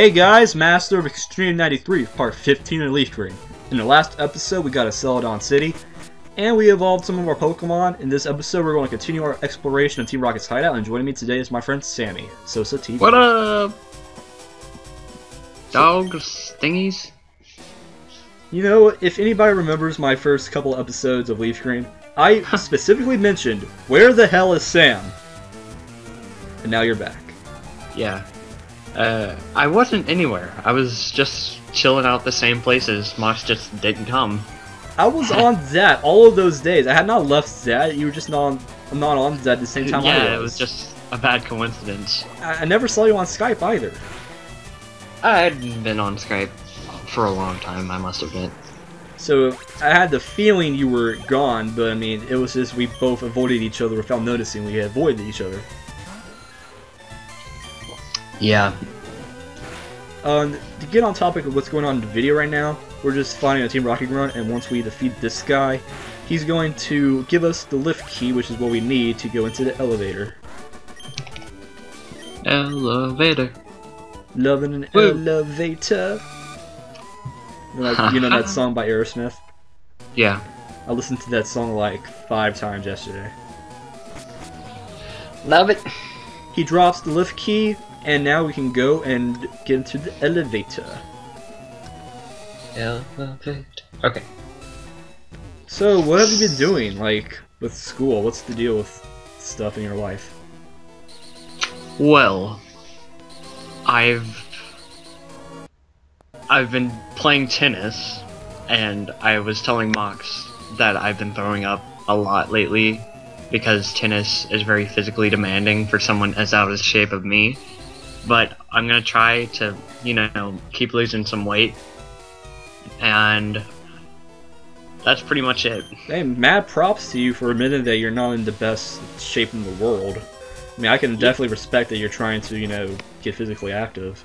Hey guys, Master of Extreme 93, part 15 of Leaf Green. In the last episode, we got to Celadon City, and we evolved some of our Pokemon. In this episode, we're going to continue our exploration of Team Rocket's hideout, and joining me today is my friend Sammy, Sosa TV. What up? Dogs, thingies? You know, if anybody remembers my first couple episodes of Leaf Green, I specifically mentioned, where the hell is Sam? And now you're back. Yeah. Uh, I wasn't anywhere. I was just chilling out the same places. Mox just didn't come. I was on that all of those days. I had not left that. You were just not on, not on that at the same time I yeah, was. it was just a bad coincidence. I, I never saw you on Skype either. I hadn't been on Skype for a long time, I must admit. So I had the feeling you were gone, but I mean, it was just we both avoided each other without noticing we had avoided each other. Yeah. Um, to get on topic of what's going on in the video right now, we're just finding a Team Rocket run, and once we defeat this guy, he's going to give us the lift key, which is what we need to go into the elevator. Elevator. Loving an Woo. elevator. Like, you know that song by Aerosmith? Yeah. I listened to that song like five times yesterday. Love it. He drops the lift key, and now we can go and get into the elevator. Elevator. Okay. So, what have you been doing, like, with school? What's the deal with stuff in your life? Well, I've I've been playing tennis, and I was telling Mox that I've been throwing up a lot lately because tennis is very physically demanding for someone as out of shape of me. But I'm gonna try to, you know, keep losing some weight, and that's pretty much it. Hey, mad props to you for admitting that you're not in the best shape in the world. I mean, I can definitely respect that you're trying to, you know, get physically active.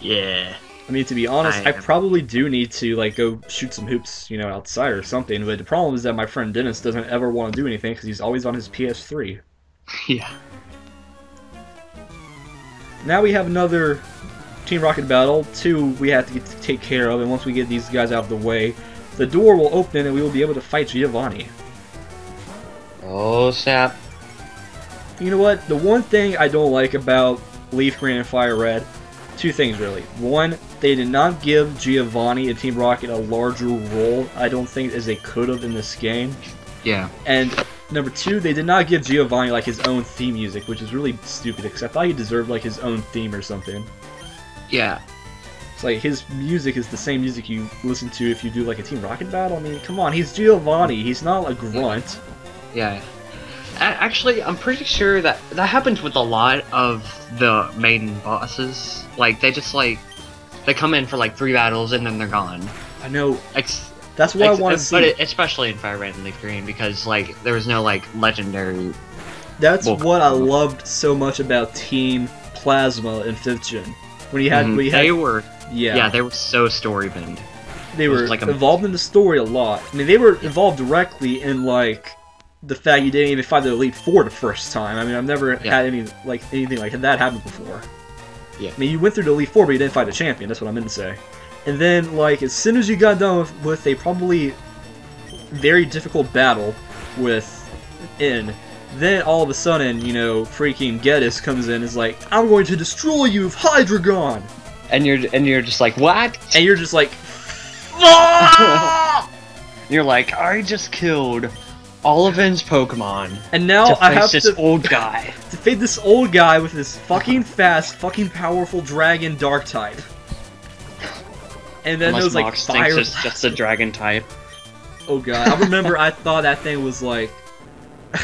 Yeah. I mean, to be honest, I, I probably do need to, like, go shoot some hoops, you know, outside or something, but the problem is that my friend Dennis doesn't ever want to do anything because he's always on his PS3. Yeah. Now we have another Team Rocket battle. Two we have to, get to take care of, and once we get these guys out of the way, the door will open and we will be able to fight Giovanni. Oh snap. You know what? The one thing I don't like about Leaf Green and Fire Red, two things really. One, they did not give Giovanni and Team Rocket a larger role, I don't think, as they could have in this game. Yeah. And number two, they did not give Giovanni like his own theme music, which is really stupid because I thought he deserved like his own theme or something. Yeah. It's like his music is the same music you listen to if you do like a Team Rocket battle. I mean, come on, he's Giovanni. He's not a grunt. Yeah. Actually, I'm pretty sure that that happens with a lot of the main bosses. Like they just like they come in for like three battles and then they're gone. I know. Ex- That's what I ex- want to see. But it, especially in Fire Red and Leaf Green because like there was no like legendary. That's what I loved so much about Team Plasma in Fifth Gen. When you had, Mhm. when he had, they were yeah, yeah. they were so story bend. they were like a- involved in the story a lot. I mean, they were involved directly in like the fact you didn't even fight the Elite Four the first time. I mean, I've never Yeah. had any like anything like that happen before. Yeah. I mean, you went through the Elite Four, but you didn't fight a champion. That's what I meant to say. And then, like, as soon as you got done with, with a probably very difficult battle with N, then all of a sudden, you know, freaking Ghetsis comes in and is like, I'm going to destroy you with Hydreigon! And you're and you're just like what? And you're just like, "Ah!" You're like I just killed all of N's Pokemon And now I have face this to old guy. To defeat this old guy with this fucking fast, fucking powerful dragon dark type. And then Unless those like Mox fire. thinks it's just a dragon type. Oh god, I remember I thought that thing was like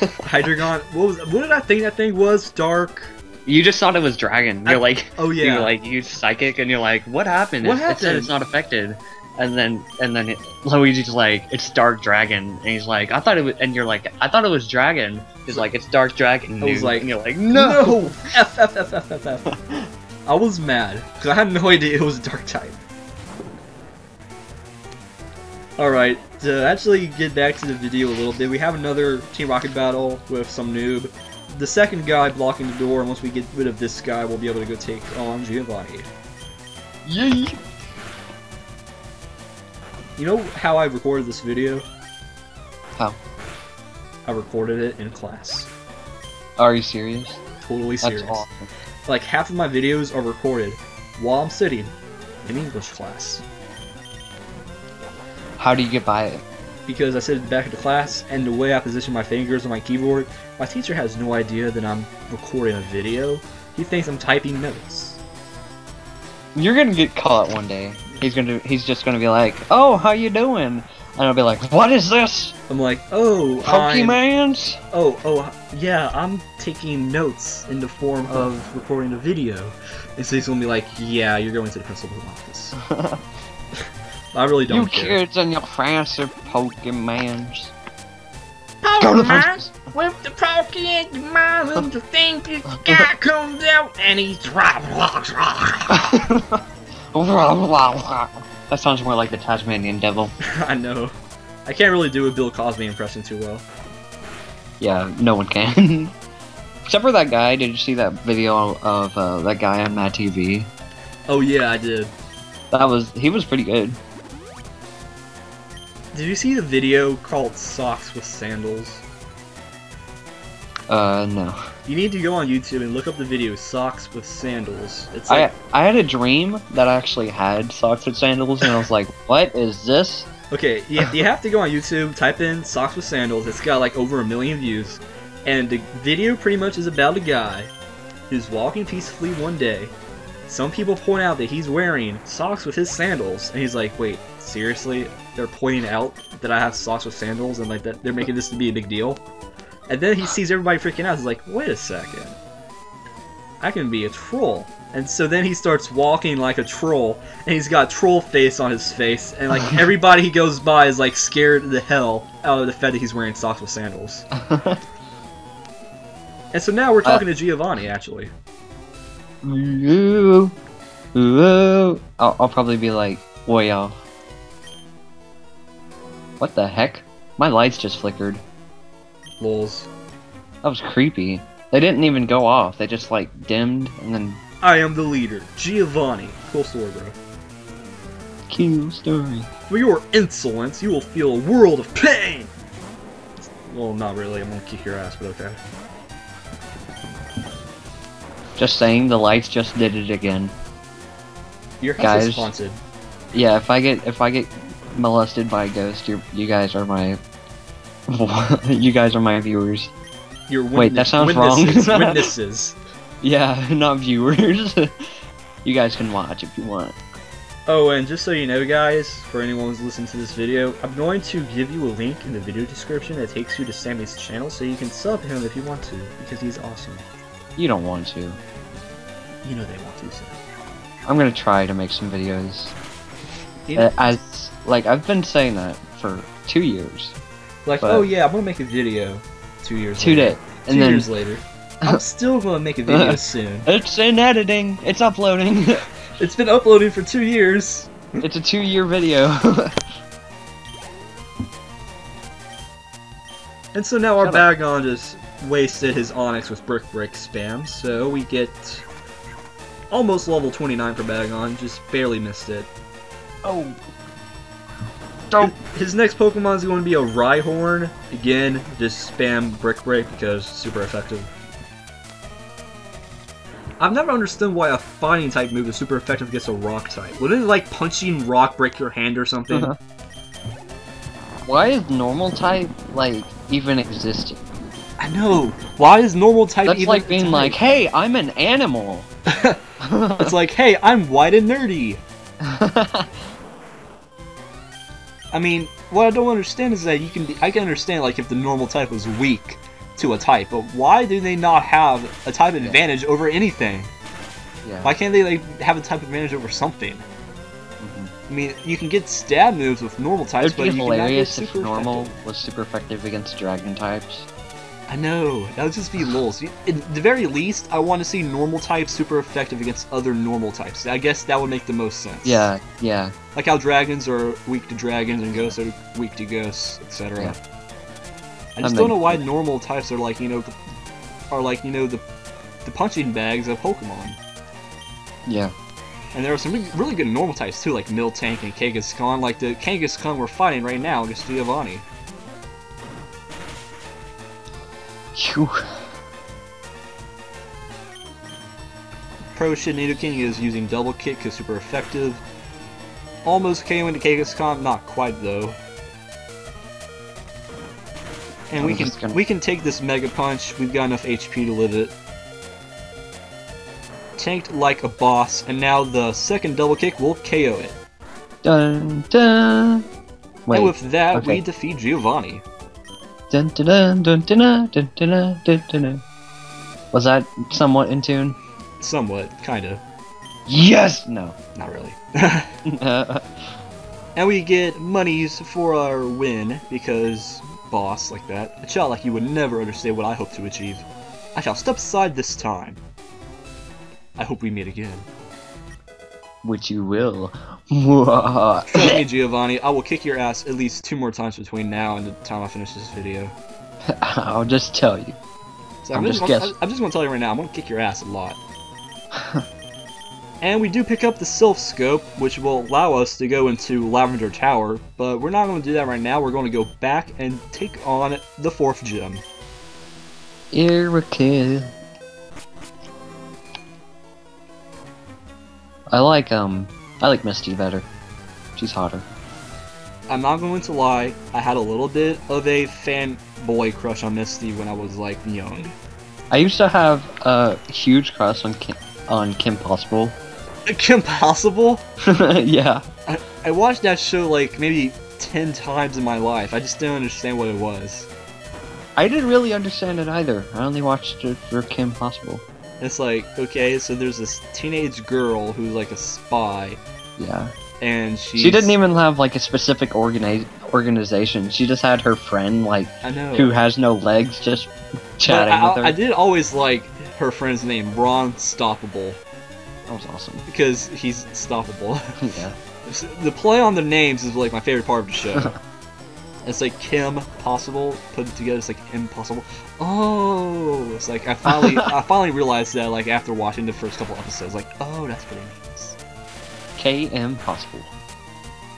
Hydreigon. What was? What did I think that thing was? Dark. You just thought it was dragon. You're I- like, Oh yeah. you're like, you psychic, and you're like, what happened? What It- It said happened? it's not affected. And then, and then it, Luigi's like, it's dark dragon, and he's like, I thought it was, and you're like, I thought it was dragon. He's like, it's dark dragon. I was like, and you're like, no. no. F F F F F F. I was mad because I had no idea it was a dark type. All right, to actually get back to the video a little bit, we have another Team Rocket battle with some noob. the second guy blocking the door, and once we get rid of this guy, we'll be able to go take on Giovanni. Yay! You know how I recorded this video? How? I recorded it in class. Are you serious? Totally serious. That's awesome. Like half of my videos are recorded while I'm sitting in English class. How do you get by it? Because I sit back at the class, and the way I position my fingers on my keyboard, my teacher has no idea that I'm recording a video. He thinks I'm typing notes. You're gonna get caught one day. He's gonna. He's just gonna be like, "Oh, how you doing?" And I'll be like, "What is this? I'm like, oh, I'm, Pokemans?" oh, oh, yeah, I'm taking notes in the form of recording a video. And so he's gonna be like, yeah, you're going to the principal's office. I really don't you care. kids and your fancy Pokemans. Go to the Pokemon with the Poke in your mouth and the thing that the guy comes out and he's that sounds more like the Tasmanian Devil. I know. I can't really do a Bill Cosby impression too well. Yeah, no one can. Except for that guy. Did you see that video of uh, that guy on Mad TV? Oh yeah, I did. That was he was pretty good. Did you see the video called Socks with Sandals? Uh, no. You need to go on YouTube and look up the video Socks with Sandals. It's like I I had a dream that I actually had socks with sandals, and I was like, "What is this?" Okay, you, you have to go on YouTube, type in socks with sandals. It's got like over a million views. And the video pretty much is about a guy who's walking peacefully one day. Some people point out that he's wearing socks with his sandals, and he's like, wait, seriously? They're pointing out that I have socks with sandals, and like that they're making this to be a big deal? And then he sees everybody freaking out. He's like, wait a second. I can be a troll. And so then he starts walking like a troll, and he's got troll face on his face, and like everybody he goes by is like scared the hell out of the fact that he's wearing socks with sandals. And so now we're talking uh. to Giovanni, actually. Ooh, ooh. I'll, I'll probably be like way off. What the heck? My lights just flickered. Lols. That was creepy. They didn't even go off. They just like dimmed and then I am the leader, Giovanni. Cool story, bro. Cool story. For your insolence, you will feel a world of pain! Well, not really. I'm gonna kick your ass, but okay. Just saying, the lights just did it again. Your house Guys. is haunted. Yeah, if I get if I get molested by a ghost, you you guys are my you guys are my viewers. Your Wait, that sounds witnesses, wrong. witnesses. Yeah, not viewers. you guys can watch if you want. Oh, and just so you know, guys, for anyone who's listening to this video, I'm going to give you a link in the video description that takes you to Sammy's channel so you can sub him if you want to, because he's awesome. You don't want to. You know they want to, so. I'm gonna try to make some videos. You know, Uh, as like I've been saying that for two years. Like, but- oh yeah, I'm gonna make a video two years Two days, Two and then years later. I'm still gonna make a video soon. it's in editing. It's uploading. It's been uploading for two years. it's a two-year video. And so now our Bagon just wasted his Onix with Brick Break spam, so we get almost level 29 for Bagon, just barely missed it. oh. Don't. His next Pokemon is going to be a Rhyhorn. Again, just spam Brick Break because super effective. I've never understood why a fighting type move is super effective against a rock type. Wouldn't it like punching rock break your hand or something? Uh-huh. Why is normal type like even existing? I know. Why is normal type That's even like being type? like, hey, I'm an animal. It's like, hey, I'm white and nerdy. I mean, what I don't understand is that you can I can understand like if the normal type was weak to a type, but why do they not have a type advantage over anything? yeah. Why can't they like have a type advantage over something? Mhm. I mean, you can get stab moves with normal types, It'd be but you cannot get hilarious if super normal effective. was super effective against dragon types. I know that would just be lulz. At the very least, I want to see normal types super effective against other normal types. I guess that would make the most sense. Yeah, yeah. Like how dragons are weak to dragons and ghosts are weak to ghosts, etc. Yeah. I just don't know why normal types are like, you know, are like you know the the punching bags of Pokemon. Yeah. And there are some really- really good normal types too, like Miltank and Kangaskhan. Like the Kangaskhan we're fighting right now against Giovanni. Phew. Pro Shit King is using double kick because super effective. Almost KO into Kangaskhan, not quite though. And we I'm can gonna- we can take this Mega Punch. We've got enough HP to live it. Tanked like a boss, and now the second double kick will KO it. Dun dun. Wait. and with that, we defeat Giovanni. Dun, dun, dun, Was that somewhat in tune? Somewhat, kind of. Yes! No. Not really. and we get monies for our win because boss like that. A child like you would never understand what I hope to achieve. I shall step aside this time. I hope we meet again which you will. Me, Giovanni, I will kick your ass at least two more times between now and the time I finish this video. I'll just tell you. So I'm, I'm just, just gonna. I'm just gonna tell you right now, I'm gonna kick your ass a lot. and we do pick up the Silph Scope, which will allow us to go into Lavender Tower, but we're not gonna do that right now. We're gonna go back and take on the fourth gym. Erica. I like um I like Misty better. She's hotter. I'm not going to lie, I had a little bit of a fanboy crush on Misty when I was like young. I used to have a huge crush on Kim, on Kim Possible. Kim Possible? yeah. I, I watched that show like maybe 10 times in my life. I just didn't understand what it was. I didn't really understand it either. I only watched it for Kim Possible. It's like, okay, so there's this teenage girl who's like a spy, Yeah. and she's... She didn't even have like a specific organi- organization. She just had her friend like I know. who has no legs just chatting I, with her. I did always like her friend's name, Ron Stoppable, That was awesome. because he's stoppable. yeah. the play on the names is like my favorite part of the show. it's like Kim Possible put it together. It's like impossible. Oh, it's like I finally I finally realized that like after watching the first couple episodes, like oh that's what it means. KM Possible.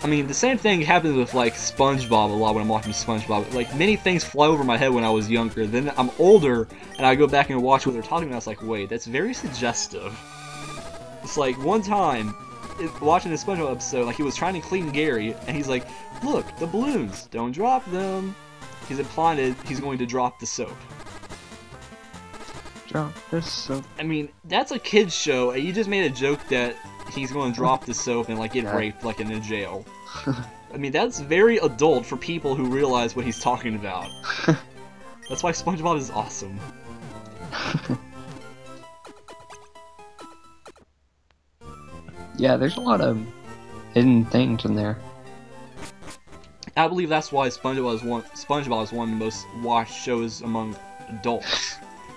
I mean, the same thing happens with like SpongeBob a lot when I'm watching SpongeBob. Like many things fly over my head when I was younger. Then I'm older and I go back and watch what they're talking about. It's like, wait, that's very suggestive. It's like one time watching a SpongeBob episode, like he was trying to clean Gary, and he's like, "Look, the balloons, don't drop them." He's implying that he's going to drop the soap. Drop this soap. I mean, that's a kids show, and you just made a joke that he's going to drop the soap and like get Yeah. raped like in a jail. I mean, that's very adult for people who realize what he's talking about. That's why SpongeBob is awesome. Yeah, there's a lot of hidden things in there. I believe that's why SpongeBob is one. SpongeBob is one of the most watched shows among adults,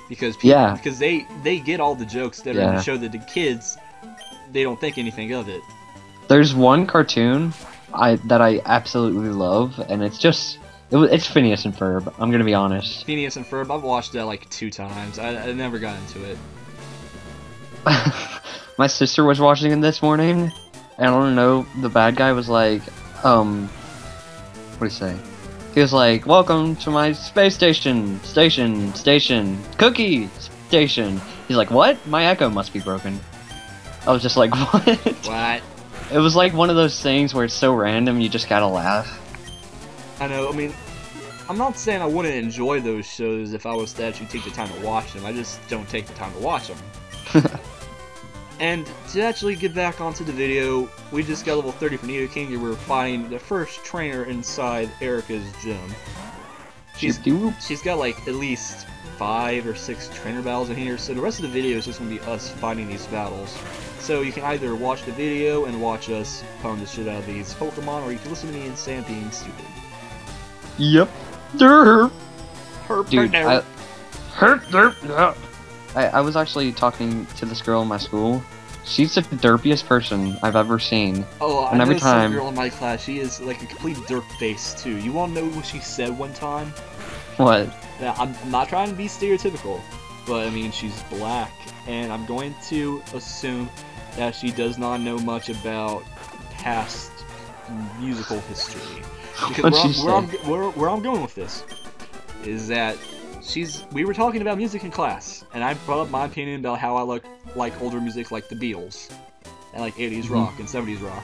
because people, Yeah. because they they get all the jokes that are in the show that the kids they don't think anything of it. There's one cartoon I that I absolutely love, and it's just it, it's Phineas and Ferb. I'm gonna be honest. Phineas and Ferb, I've watched that like two times. I, I never got into it. My sister was watching it this morning, and I don't know. The bad guy was like, um, what do you say? He was like, "Welcome to my space station, station, station, cookie station." He's like, "What? My echo must be broken." I was just like, "What?" What? It was like one of those things where it's so random you just gotta laugh. I know. I mean, I'm not saying I wouldn't enjoy those shows if I was to actually take the time to watch them. I just don't take the time to watch them. and to actually get back onto the video, we just got level 30 from for Nidoking, and we're fighting the first trainer inside Erica's gym. She's Doop. she's got like at least five or six trainer battles in here, so the rest of the video is just gonna be us fighting these battles. So you can either watch the video and watch us pound the shit out of these Pokemon, or you can listen to me and Sam being stupid. Yep. Derp. Her Dude, partner. I, Herp, derp, yeah. I, I was actually talking to this girl in my school. She's the derpiest person I've ever seen. oh, I and know every some time- girl in my class. She is like a complete derp face too. You wanna know what she said one time? What? Yeah, I'm not trying to be stereotypical, but I mean she's black, and I'm going to assume that she does not know much about past musical history. Because where, I'm, where, I'm, where, where I'm going with this is that she's we were talking about music in class, and I brought up my opinion about how I like like older music like the Beatles and like 80s Mhm. rock and 70s rock.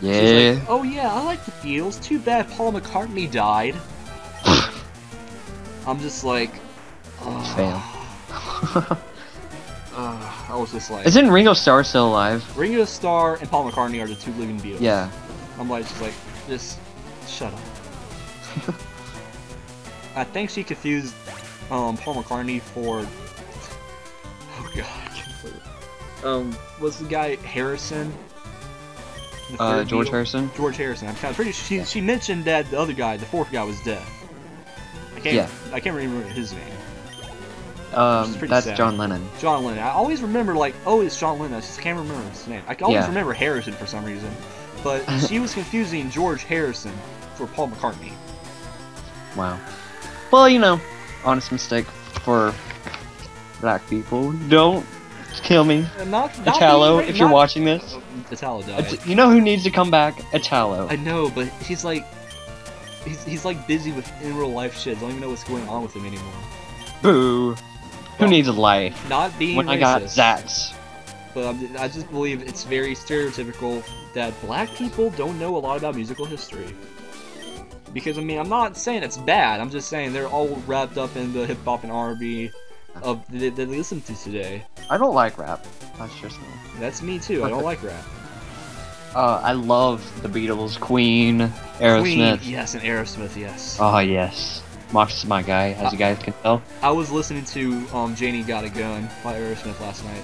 She's Yeah. like, oh yeah, I like the Beatles. Too bad Paul McCartney died. I'm just like, oh, Fail. uh, I was just like, Isn't Ringo Starr still alive? Ringo Starr and Paul McCartney are the two living Beatles. Yeah. I'm like, just like, just shut up. I think she confused um, Paul McCartney for. Oh god, I can't believe it. Um, was the guy Harrison? The Uh, George? Harrison. George Harrison. I'm kind of pretty sure she, she mentioned that the other guy, the fourth guy, was dead. I can't. Yeah. I can't remember his name. Um, that's sad. John Lennon. John Lennon. I always remember like, oh, it's John Lennon. I just can't remember his name. I can always Yeah. remember Harrison for some reason, but she was confusing George Harrison for Paul McCartney. Wow. Well, you know, honest mistake for black people. Don't kill me, uh, not, not Italo, being ra- if you're not- watching this. Italo died. You know who needs to come back? Italo. I know, but he's like, he's he's like busy with in real life shit. I don't even know what's going on with him anymore. Boo. Who Well, needs a life? Not being When racist, I got Zax. but I'm, I just believe it's very stereotypical that black people don't know a lot about musical history. Because I mean, I'm not saying it's bad. I'm just saying they're all wrapped up in the hip hop and R&B of that they listen to today. I don't like rap. That's just me. That's me too. I don't like rap. Uh, I love the Beatles, Queen, Aerosmith. Queen, yes, and Aerosmith, yes. Oh yes, Mox is my guy, as you guys can tell. I was listening to um Janie Got a Gun by Aerosmith last night.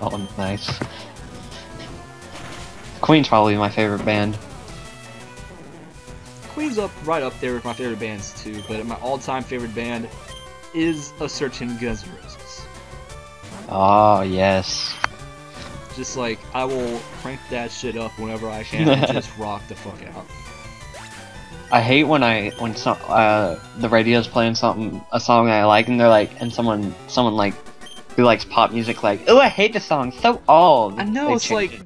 Oh, nice. Queen's probably my favorite band. Queen's up right up there with my favorite bands too, but my all-time favorite band is a certain Guns N' Roses. Oh yes. Just like I will crank that shit up whenever I can and just rock the fuck out. I hate when I when some uh the radio's playing something a song I like and they're like and someone someone like who likes pop music like oh I hate the song so old. I know They it's like, it.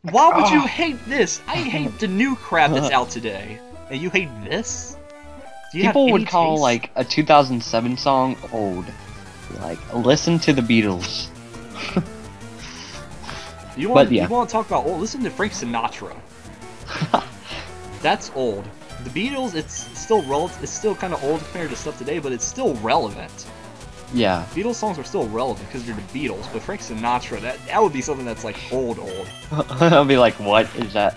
why would you Oh. hate this? I hate the new crap that's out today, and you hate this. Do you people would call taste? like a 2007 song old. Like listen to the Beatles. You want, yeah. you want to talk about old? Listen to Frank Sinatra. That's old. The Beatles, it's still relative. It's still kind of old compared to stuff today, but it's still relevant. Yeah. Beatles songs are still relevant because they're the Beatles. But Frank Sinatra, that that would be something that's like old, old. I'll be like, what is that?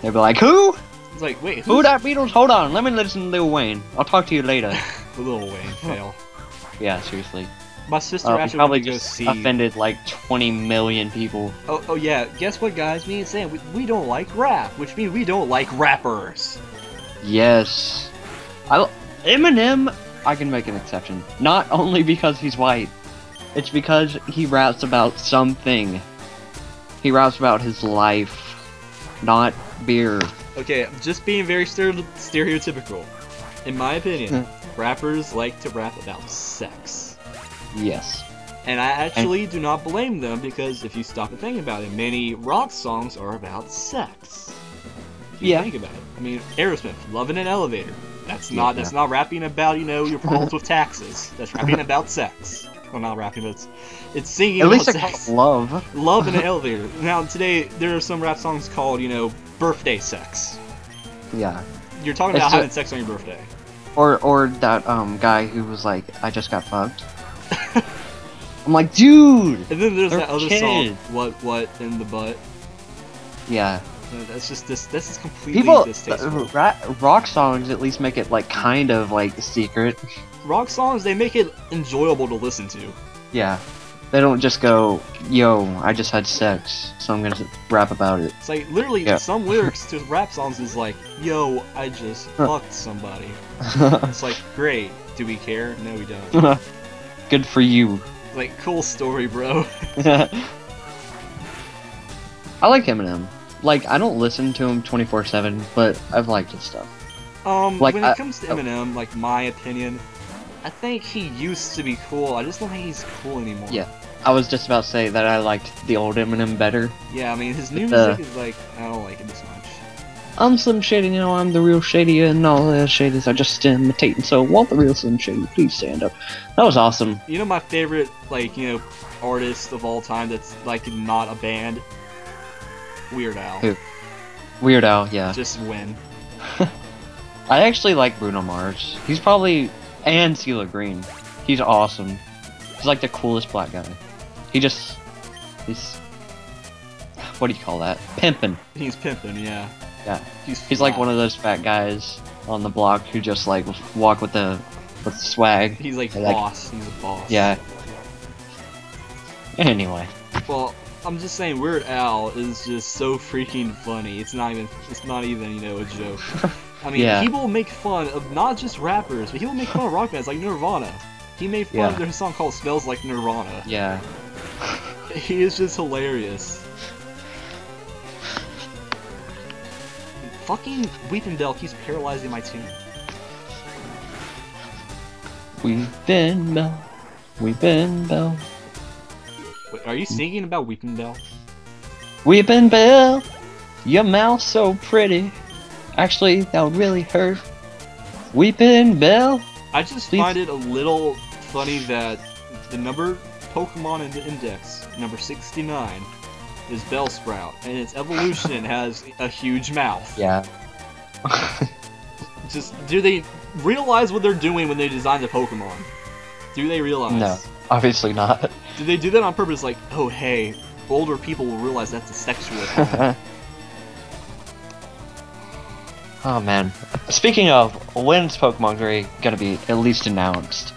They'll be like, who? It's like, wait, Who that Beatles? Hold on, let me listen to Lil Wayne. I'll talk to you later. Lil Wayne? Fail. yeah, seriously. My sister Uh, actually probably went to go just see. offended like 20 million people. Oh, oh yeah. Guess what, guys? Me and Sam, we, we don't like rap, which means we don't like rappers. Yes. I Eminem, I can make an exception. Not only because he's white, it's because he raps about something. He raps about his life, not beer. Okay, I'm just being very stereotypical. In my opinion, Hmm. rappers like to rap about sex. Yes. And I actually do not blame them because if you stop and think about it, many rock songs are about sex. If you Yeah. think about it. I mean, Aerosmith, "Love in an Elevator." That's Yeah, not that's not rapping about you know your problems with taxes. That's rapping about sex. Well, not rapping, but it's, it's singing At least sex. love. Love in an elevator. Now today there are some rap songs called you know birthday sex. Yeah. You're talking about having sex on your birthday. Or or that um guy who was like, I just got fucked. I'm like, dude. And then there's that other song, "What What in the Butt." Yeah. That's just this. This is completely People, uh, ra- rock songs at least make it like kind of like secret. rock songs they make it enjoyable to listen to Yeah. They don't just go, yo, I just had sex, so I'm gonna rap about it. it's like literally Yeah. some lyrics to rap songs is like yo i just fucked somebody it's like great do we care no we don't Good for you. like cool story bro I like Eminem. Like, I don't listen to him 24 7, but I've liked his stuff. um Like, when it I- comes to oh. eminem like my opinion I think he used to be cool. I just don't think he's cool anymore. Yeah. I was just about to say that I liked the old Eminem better. Yeah, I mean his new music is like I don't like it as much. I'm Slim Shady, you know, I'm the real Shady, and all the Shadys are just imitating. So, want the real Slim Shady, please stand up. That was awesome. You know my favorite like you know artist of all time that's like not a band. Weird Al. Who? Weird Al, yeah. Just win. I actually like Bruno Mars. He's probably and CeeLo Green. He's awesome. He's like the coolest black guy. He just he's what do you call that? Pimpin'. He's pimping, yeah. Yeah. He's He's like one of those fat guys on the block who just like walk with the with the swag. He's like like- boss. He's a boss. Yeah. Anyway, Well, I'm just saying, Weird Al is just so freaking funny. It's not even. It's not even you know a joke. I mean, Yeah. he will make fun of not just rappers, but he will make fun of rock bands like Nirvana. He made fun Yeah. of their song called "Smells Like Nirvana." yeah. He is just hilarious. Fucking Weepinbell keeps paralyzing my tune. We've been Wait, are you singing about Weepinbell? Weeping Bell. Your mouth so pretty. Actually, that would really hurt. Weepinbell. I just Please. find it a little funny that the number Pokemon in the index, number 69, is Bellsprout, and its evolution has a huge mouth. Yeah. Just do they realize what they're doing when they design the Pokemon? Do they realize? No. Obviously not. Do they do that on purpose? Like, oh hey, older people will realize that's a sexual. comment. oh man. Speaking of, when's Pokemon Gray gonna be at least announced?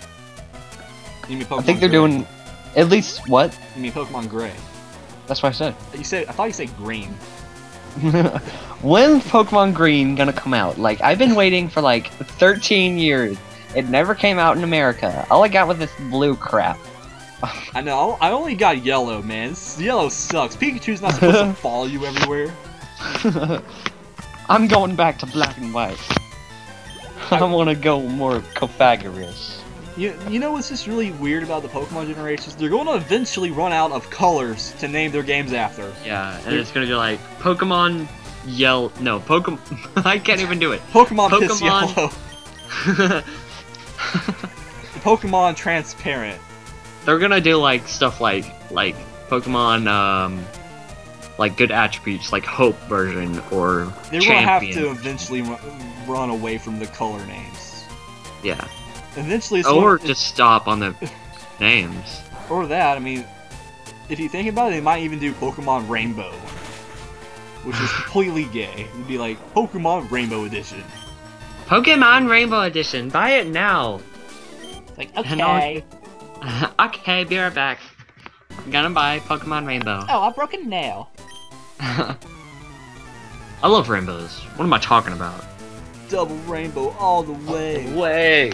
You mean Pokemon I think they're Gray. doing at least what? You mean Pokemon Gray? That's what I said. You said I thought you said green. When's Pokemon Green gonna come out? Like, I've been waiting for like 13 years. It never came out in America. All I got was this blue crap. I know. I only got yellow, man. Yellow sucks. Pikachu's not supposed to follow you everywhere. I'm going back to black and white. I want to go more Pythagoras. You, you know what's just really weird about the Pokemon generations? They're going to eventually run out of colors to name their games after. Yeah, and it's gonna be like Pokemon Yell. No, Pokemon. I can't even do it. Pokemon, Piss Pokemon- Yellow. Pokemon Transparent. They're gonna do like stuff like like Pokemon um like good attributes like Hope version or They're going to have to eventually run away from the color names. Yeah. Eventually, it's Or going- just stop on the names. or that. I mean, if you think about it, they might even do Pokemon Rainbow, which is completely gay. It'd be like Pokemon Rainbow Edition. Pokemon Rainbow Edition. Buy it now. Like, And I'll- okay. okay, be right back. I'm gonna buy Pokemon Rainbow. Oh, I broke a nail. I love rainbows. What am I talking about? Double Rainbow all the way. Way.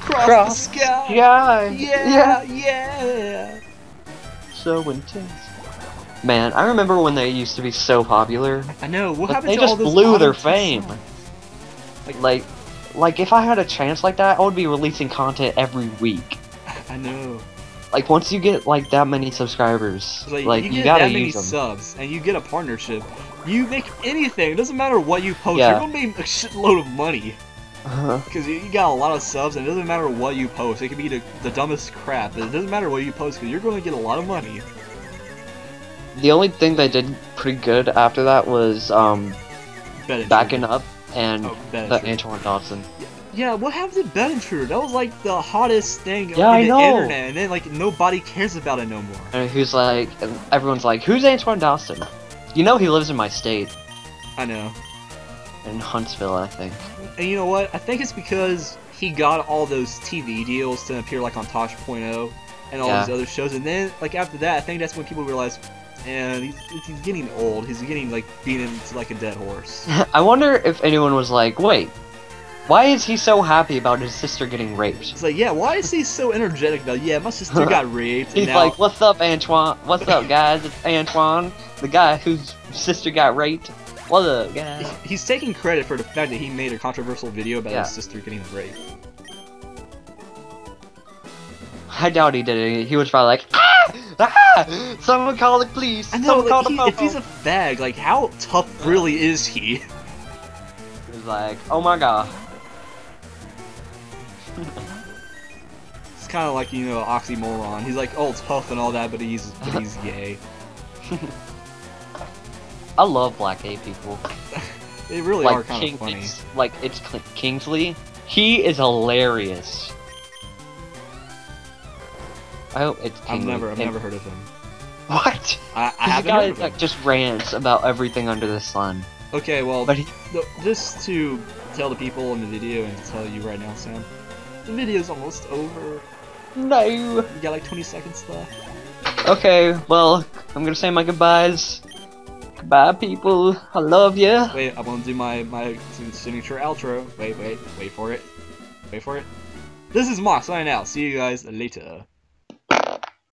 Cross, Cross the sky. Yeah. Yeah, yeah. So intense. Man, I remember when they used to be so popular. I know. What happened they to all just those blew their fame. Like- Like, like if I had a chance like that, I would be releasing content every week. I know. Like once you get like that many subscribers, Like, like, you you, gotta that many use them. subs, and you get a partnership. You make anything. It doesn't matter what you post. Yeah. You're gonna make a shitload of money because you, you got a lot of subs, and it doesn't matter what you post. It could be the, the dumbest crap, but it doesn't matter what you post because you're gonna get a lot of money. the only thing they did pretty good after that was um backing up and Oh, the Antoine Dodson. Yeah, what happened to Bed Intruder? That was like the hottest thing Yeah, on I the know. internet, and then like nobody cares about it no more. And who's like, everyone's like, who's Antoine Dodson? You know he lives in my state, I know. in Huntsville, I think. And you know what? I think it's because he got all those TV deals to appear like on Tosh.0 and all Yeah. these other shows, and then like after that, I think that's when people realized, and he's, he's getting old. He's getting like beaten into like a dead horse. I wonder if anyone was like, wait, why is he so happy about his sister getting raped? It's like, yeah, why is he so energetic about? Yeah, my sister got raped. He's now, like, what's up, Antoine? What's up, guys? It's Antoine, the guy whose sister got raped. What up, guys? he's taking credit for the fact that he made a controversial video about Yeah. his sister getting raped. I doubt he did it. He was probably like, ah, ah, someone call the police. I know, someone call like, the he, if he's a fag, like, how tough really is he? He's like, oh my god. It's kind of like, you know, oxymoron. He's like all tough and all that, but he's but he's gay. I love black gay people. They really are like kind King, of funny. it's, like it's Kingsley. He is hilarious. I hope it's I've never, I've never heard of him. What? I, I He's haven't guy heard of like, just rants about everything under the sun. Okay, well, But he, just to tell the people in the video and to tell you right now, Sam, the video's almost over. no. You got like 20 seconds left. Okay, well, I'm gonna say my goodbyes. Goodbye, people. I love you. Wait, I'm gonna do my my signature outro. Wait, wait, wait for it. Wait for it. This is Mox signing out. See you guys later.